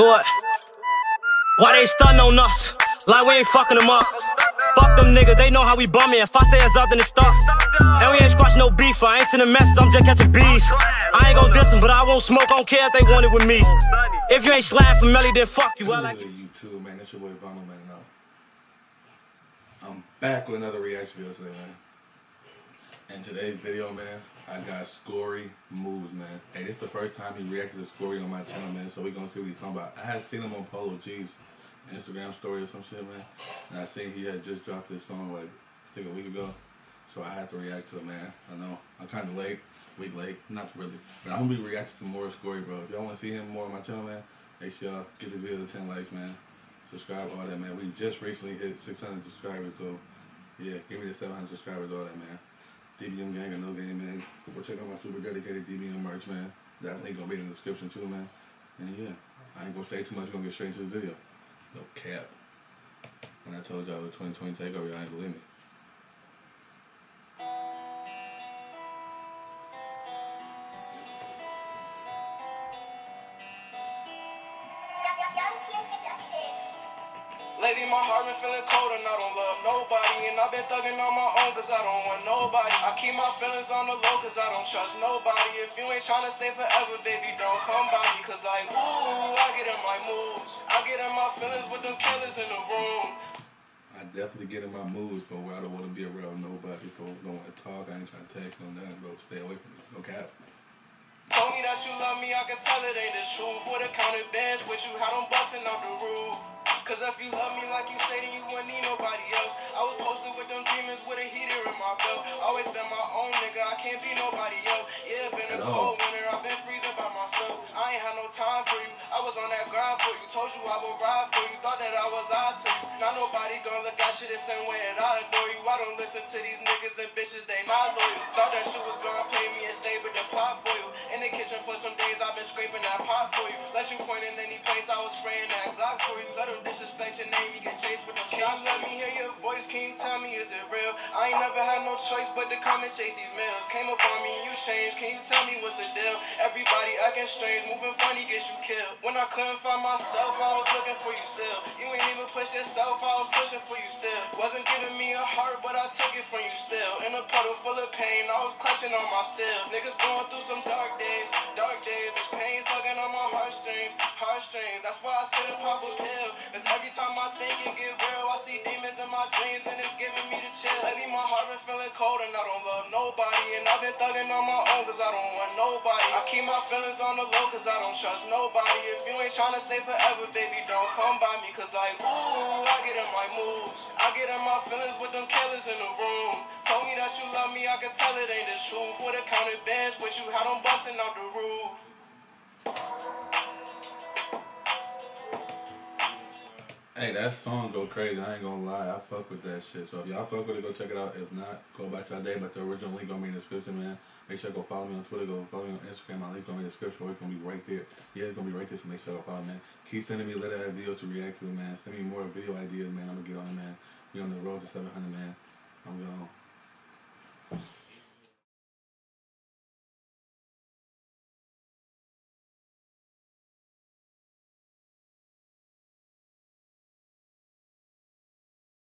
It. Why they stunning on us? Like we ain't fucking them up. Fuck them niggas, they know how we bumming. If I say it's up, then it's stuck. And we ain't squash no beef. I ain't sending messages, I'm just catching bees. I ain't gon' diss them, but I won't smoke. I don't care if they want it with me. If you ain't slime for Melly, then fuck you. I like Hey, YouTube, man. That's your boy Vonno, man. I'm back with another reaction video today, man. In today's video, man, I got Scorey Moods, man. Hey, this is the first time he reacted to Scorey on my channel, man. So we gonna see what he's talking about. I had seen him on Polo G's Instagram story or some shit, man. And I seen he had just dropped this song like I think a week ago. So I had to react to it, man. I know I'm kind of late, week late, not really, but I'm gonna be reacting to more Scorey, bro. If y'all want to see him more on my channel, man, make sure y'all get this video to 10 likes, man. Subscribe, all that, man. We just recently hit 600 subscribers, so yeah, give me the 700 subscribers, all that, man. DBM gang and no game, man. Go check out my super dedicated DBM merch, man. That link gonna be in the description too, man. And yeah, I ain't gonna say too much. Gonna get straight into the video. No cap. When I told y'all the 2020 takeover, y'all ain't believe me. Lately my heart been feeling cold and I don't love nobody And I've been thugging on my own cause I don't want nobody I keep my feelings on the low cause I don't trust nobody If you ain't tryna stay forever, baby, don't come by me Cause like, ooh, I get in my moves I get in my feelings with them killers in the room I definitely get in my moods, but I don't want to be around nobody. Bro, don't want to talk. I ain't trying to text no nothing, bro. Stay away from me. No cap. Told me that you love me, I can tell it ain't the truth Would've counted bands with you, had them busting out the roof if you love me like you say, then you wouldn't need nobody else. I was posted with them demons with a heater in my belt. Always been my own nigga, I can't be nobody else. Yeah, been a cold winter, I've been freezing by myself. I ain't had no time for you, I was on that grind for you. Told you I would ride for you, thought that I was lied to you. Now nobody gonna look at shit the same way that I adore you. I don't listen to these niggas and bitches, they not loyal. Thought that shit was gonna pay me and stay with the plot for you. In the kitchen for some days, I've been scraping that pot for you. Let you point in any place, I was spraying that Glock for you. Let them can you tell me, is it real? I ain't never had no choice but to come and chase these meals. Came up on me you changed, can you tell me what's the deal? Everybody acting strange, moving funny, gets you killed. When I couldn't find myself, I was looking for you still. You ain't even push yourself, I was pushing for you still. Wasn't giving me a heart, but I took it from you still. In a puddle full of pain, I was clutching on my still. Niggas going through some dark days, dark days. There's pain tugging on my heartstrings, That's why I sit and pop a pill. Cause every time I think it get real, I see demons in my dreams and it's giving me the chill. Lately my heart been feeling cold and I don't love nobody. And I've been thugging on my own cause I don't want nobody. I keep my feelings on the low cause I don't trust nobody. If you ain't tryna stay forever, baby, don't come by me. Cause like, ooh, I get in my moves. I get in my feelings with them killers in the room. Told me that you love me, I can tell it ain't the truth. Would've counted bands with you, had them busting out the roof. Hey, that song go crazy. I ain't gonna lie. I fuck with that shit. So if y'all fuck with it, go check it out. If not, go back to our day. But the original link gonna be in the description, man. Make sure go follow me on Twitter. Go follow me on Instagram. My link's gonna be in the description. It's gonna be right there. Yeah, it's gonna be right there. So make sure to follow, man. Keep sending me little videos to react to, man. Send me more video ideas, man. I'm gonna get on it, man. We on the road to 700, man.